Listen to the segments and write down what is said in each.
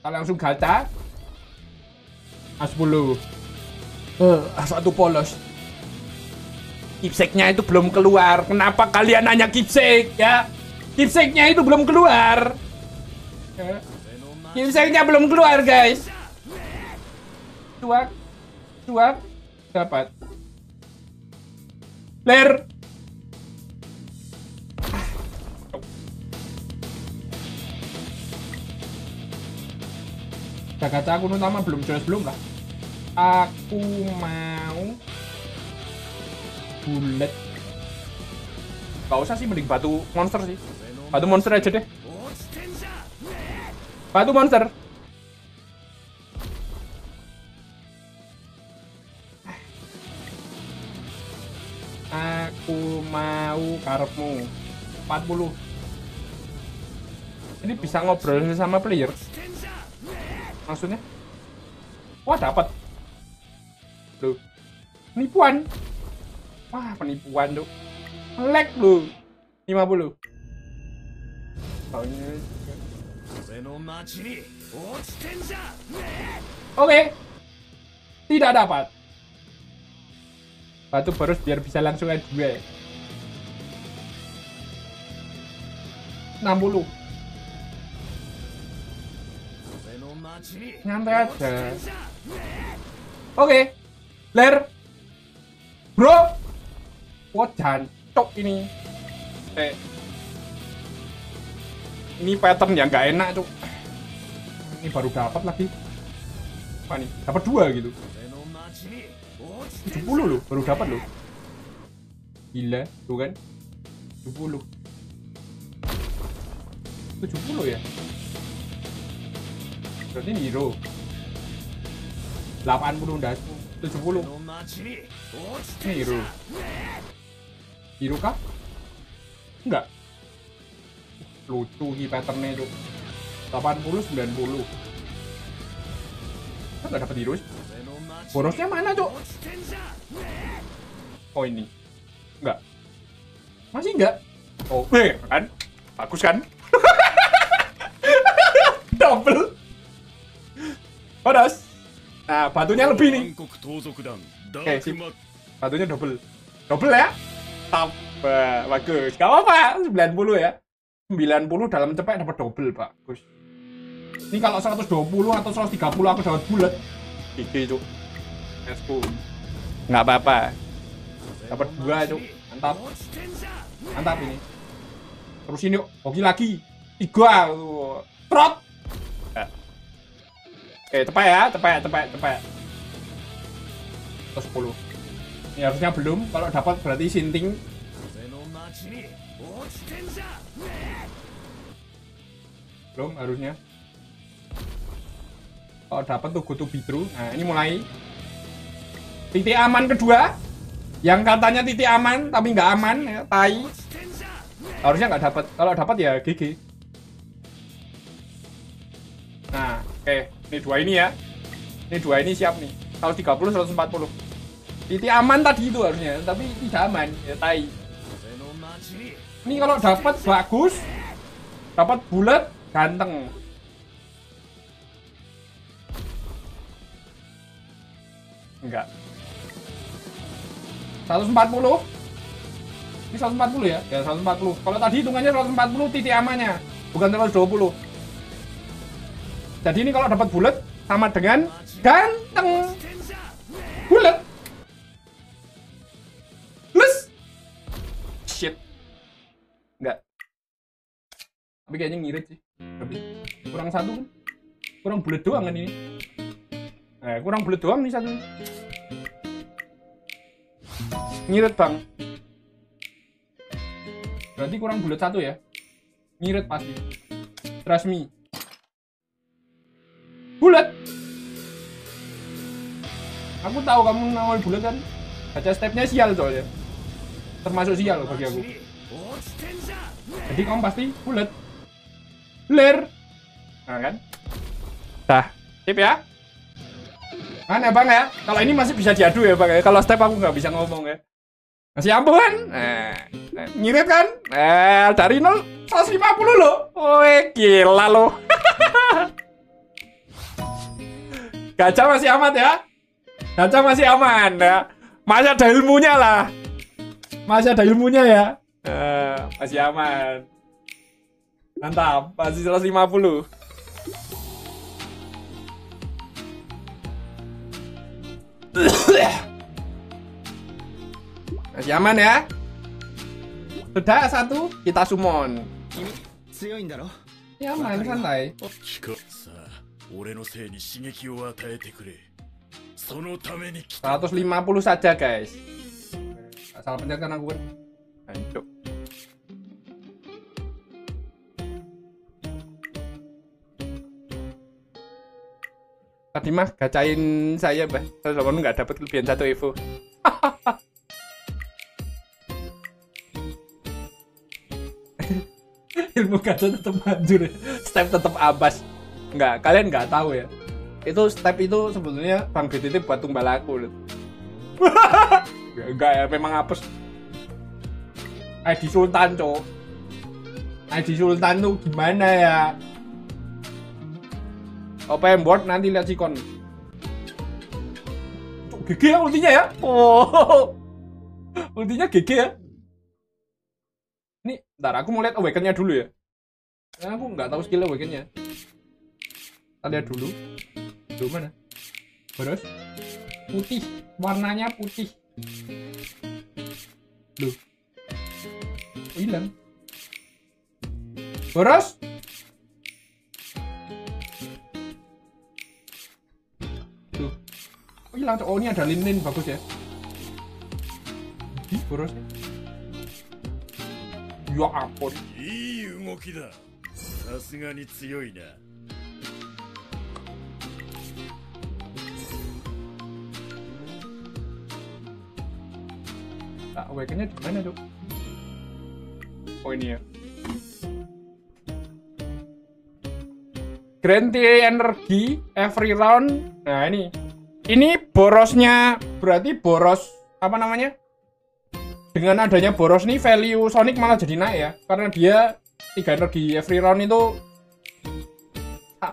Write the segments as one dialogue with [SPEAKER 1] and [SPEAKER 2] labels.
[SPEAKER 1] Kita langsung gacha. A10. Eh, A1 polos. Keepsake-nya itu belum keluar. Kenapa kalian nanya keepsake ya? Keepsake-nya itu belum keluar. Ya. Keepsake-nya belum keluar, guys. Cuak. Cuak. Dapat. Ler. Jakarta aku utama belum jelas belum lah. Aku mau bullet. Gak usah sih mending batu monster sih. Batu monster aja deh. Batu monster. Aku mau karepmu 40 Ini bisa ngobrol sama player Maksudnya? Wah dapat Loh Penipuan. Wah penipuan tuh Lag lu 50 Tahunnya Oke. Tidak dapat. Batu boros biar bisa langsung aja. Gue. 60 Nyantai aja Oke Ler Bro Wah jancok ini Eh Ini pattern yang gak enak tuh Ini baru dapat lagi Apa nih? Dapat dua gitu 70 loh, baru dapat loh. Gila, tuh kan. 70. 70 ya? Berarti hero. 80 das. 70. Ini hero. Hero kah? Enggak. Lucu sih patternnya itu. 80 90. Kan nggak dapat hero. Bonusnya mana, Cuk? Oh, ini. Enggak. Masih enggak? Oh, eh, kan? Bagus kan? Double. Bonus. Nah, batunya lebih nih. Oke, sip. Batunya double. Double ya? Top. Bagus. Gak apa-apa. 90 ya. 90 dalam cepet dapat double, Pak. Bagus. Ini kalau 120 atau 130 aku dapat bulat. Gigi, Cuk. Esku. Nggak apa-apa. Dapat dua, Cuk. Mantap. Mantap ini. Terus ini hoki lagi. Tiga. Trot. Oke, tepat ya, tepat, tepat, tepat. Terus 10. Ini harusnya belum. Kalau dapat berarti sinting. Belum harusnya. Kalau dapat tuh to bitru. Nah, ini mulai. Titik aman kedua. Yang katanya titik aman tapi nggak aman ya, tai. Harusnya nggak dapat. Kalau dapat ya GG. Ini dua ini ya. Ini dua ini siap nih. 130 140. Titik aman tadi itu harusnya, tapi tidak aman. Ya tai. Ini kalau dapat bagus. Dapat bulat ganteng. Enggak. 140. Ini 140 ya? Ya 140. Kalau tadi hitungannya 140 titik amannya, bukan 120. Jadi ini kalau dapat bulat sama dengan ganteng. Bulat. Plus. Shit. Enggak. Tapi kayaknya ngirit sih. Tapi kurang satu kan? Kurang bulat doang kan ini. Eh, kurang bulat doang nih satu. Ngirit bang. Berarti kurang bulat satu ya? Ngirit pasti. Trust me. Bulat. Aku tahu kamu nawal bulat kan. Baca stepnya sial soalnya. Termasuk sial bagi aku. Jadi kamu pasti bulat. Ler. Nah kan? Dah. Sip ya. Mana bang ya? Kalau ini masih bisa diadu ya bang ya. Kalau step aku nggak bisa ngomong ya. Masih ampun. Eh, ngirit kan? Eh, dari 0 150 loh. Woi, gila lo. Gajah masih aman ya. Gajah masih aman ya. Masih ada ilmunya lah. Masih ada ilmunya ya. Uh, masih aman. Mantap, masih 150. Masih aman ya? Sudah satu, kita summon. Ya aman, santai. 150 saja guys. Salah pencet kan aku kan. Hancur. Tadi mah gacain saya, Mbak. Saya nggak dapat kelebihan satu Evo. Ilmu gacha tetap manjur ya. Step tetap abas. Enggak, kalian nggak tahu ya. Itu step itu sebetulnya Bang BTT buat tumbal aku. enggak ya, memang apes. ID Sultan, cok. ID Sultan tuh gimana ya? OPM board nanti lihat sikon. GG ya ultinya ya. Oh. ultinya GG ya. Ini, ntar aku mau lihat awakennya dulu ya. Nah, aku nggak tahu skill awakennya Kita lihat dulu. Dulu mana? Terus putih, warnanya putih. Loh. Hilang. Boros? hilang oh ini ada linin bagus ya di boros ya ampun いい動きださすがに強いな Nah, awakennya di mana, Dok? Oh, ini ya. Grand Energy every round. Nah, ini ini borosnya berarti boros apa namanya? Dengan adanya boros nih value Sonic malah jadi naik ya karena dia tiga energi every round itu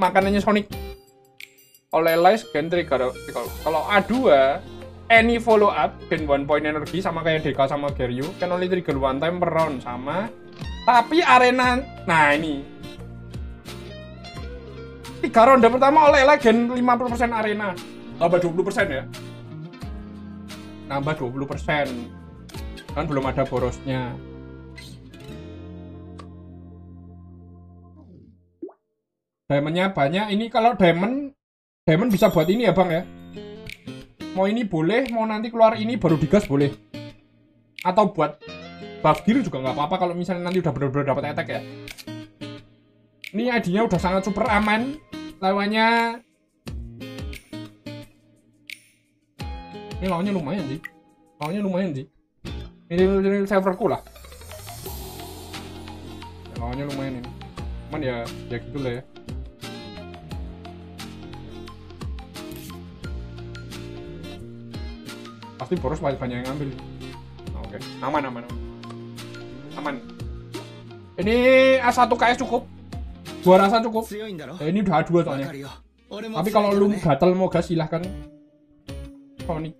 [SPEAKER 1] makanannya Sonic oleh Lies Gen trigger kalau A2 any follow up gen one point energi sama kayak Deka sama Geryu can only trigger one time per round sama tapi arena nah ini tiga ronde pertama oleh Gen 50% arena Tambah 20% ya. Nambah 20%. Kan belum ada borosnya. Diamondnya banyak. Ini kalau diamond, diamond bisa buat ini ya bang ya. Mau ini boleh, mau nanti keluar ini baru digas boleh. Atau buat buff juga nggak apa-apa kalau misalnya nanti udah benar-benar dapat attack ya. Ini ID-nya udah sangat super aman. Lawannya ini lawannya lumayan sih lawannya lumayan sih ini, ini serverku lah ya, lawannya lumayan ini cuman ya ya gitu lah ya pasti boros banyak banyak yang ngambil nah, oke okay. aman aman aman ini A1 KS cukup gua rasa cukup ya, ini udah A2 soalnya tapi kalau lu gatel mau gas silahkan Sonic.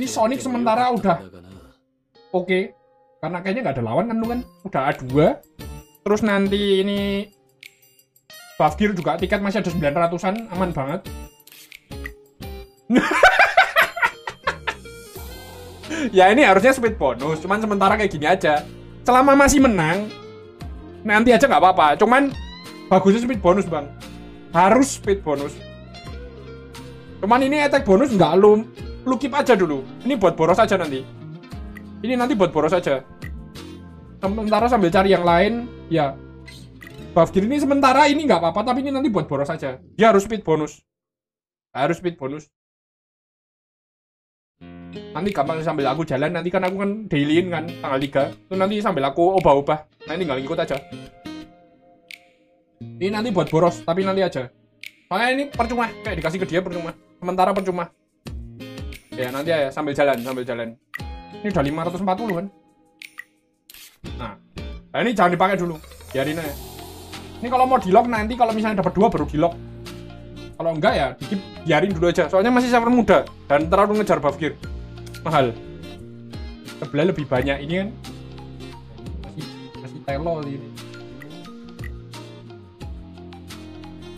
[SPEAKER 1] Ini Sonic sementara udah oke. Okay. Karena kayaknya nggak ada lawan kan lu kan. Udah A2. Terus nanti ini buff gear juga tiket masih ada 900-an, aman banget. Ya ini harusnya speed bonus, cuman sementara kayak gini aja. Selama masih menang, nanti aja nggak apa-apa. Cuman bagusnya speed bonus bang, harus speed bonus. Cuman ini attack bonus nggak lu lu keep aja dulu. Ini buat boros aja nanti. Ini nanti buat boros aja. Sementara sambil cari yang lain, ya. Buff gear ini sementara ini nggak apa-apa, tapi ini nanti buat boros aja. Dia harus speed bonus. Harus speed bonus. Nanti gampang sambil aku jalan, nanti kan aku kan dailyin kan, tanggal 3. Itu nanti sambil aku ubah-ubah. Nah ini tinggal ikut aja. Ini nanti buat boros, tapi nanti aja. Soalnya ini percuma, kayak dikasih ke dia percuma sementara percuma ya nanti ya sambil jalan sambil jalan ini udah 540 kan nah, nah ini jangan dipakai dulu biarin aja Ini kalau mau di lock nanti kalau misalnya dapat dua baru di lock. Kalau enggak ya biarin dulu aja. Soalnya masih server muda dan terlalu ngejar buff gear Mahal. Sebelah lebih banyak ini kan. Masih masih telo ini.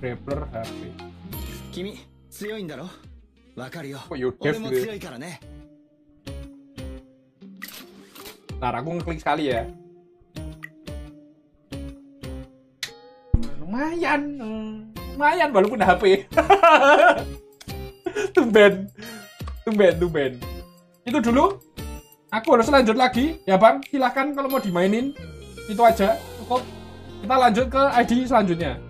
[SPEAKER 1] Grappler HP.
[SPEAKER 2] 君強いんだろわかるよ
[SPEAKER 1] Kok Yudef
[SPEAKER 2] 俺も
[SPEAKER 1] gitu.
[SPEAKER 2] 強いからね
[SPEAKER 1] Ntar aku ngeklik sekali ya. Lumayan, hmm, lumayan walaupun HP. tumben, tumben, tumben. Itu dulu. Aku harus lanjut lagi, ya bang. Silahkan kalau mau dimainin. Itu aja, cukup. Kita lanjut ke ID selanjutnya.